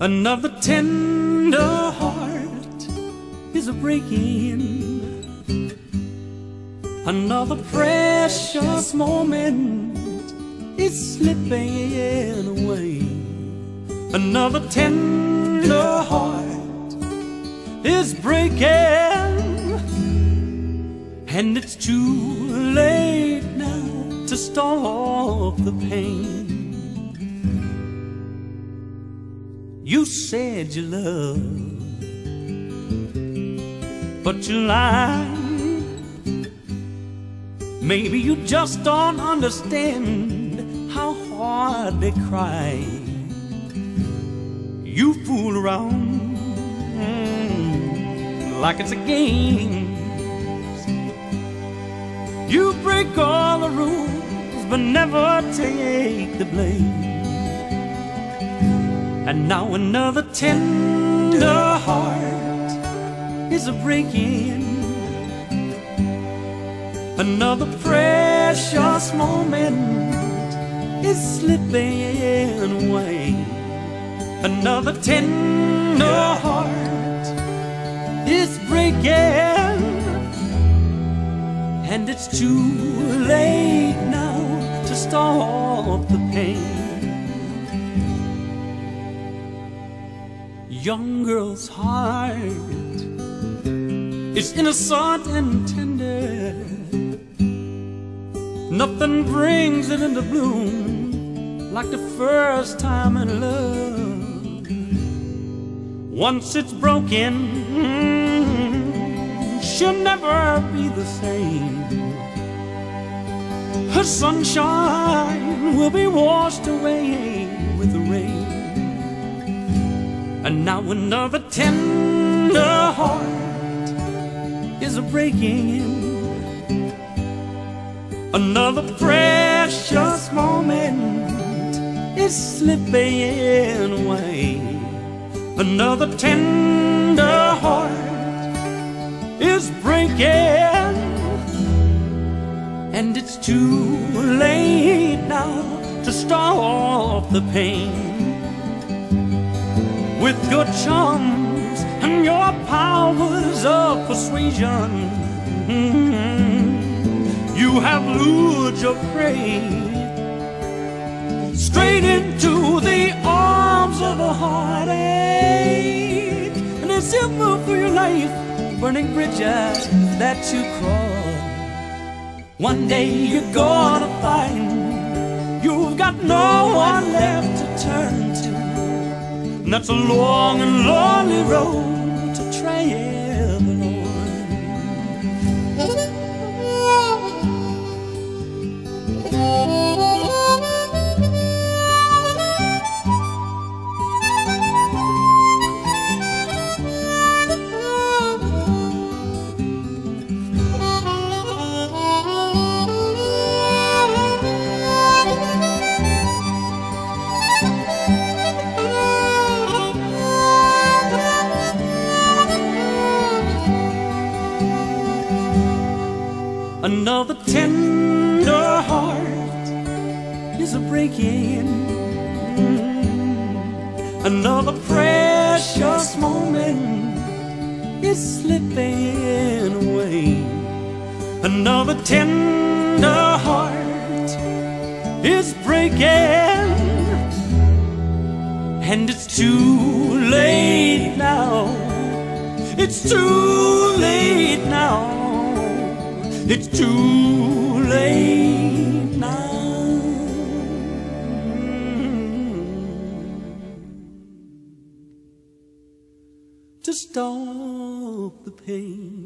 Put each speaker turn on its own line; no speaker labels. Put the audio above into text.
Another tender heart is a breaking. Another precious moment is slipping away. Another tender heart is breaking. And it's too late now to stop the pain. You said you loved, but you lied. Maybe you just don't understand how hard they cry. You fool around mm, like it's a game. You break all the rules, but never take the blame. And now another tender heart is a breaking. Another precious moment is slipping away. Another tender heart is breaking. And it's too late now to stop the pain. Young girl's heart is innocent and tender. Nothing brings it into bloom like the first time in love. Once it's broken, she'll never be the same. Her sunshine will be washed away with the rain. And now another tender heart is breaking. Another precious moment is slipping away. Another tender heart is breaking. And it's too late now to stop the pain with your charms and your powers of persuasion. Mm-hmm. You have lured your prey straight into the arms of a heartache. And you move through your life, burning bridges that you cross, one day you're gonna find you've got no And that's a long and lonely road to travel Another tender heart is a breaking. Another precious moment is slipping away. Another tender heart is breaking. And it's too late now. It's too late now. It's too late now to stop the pain.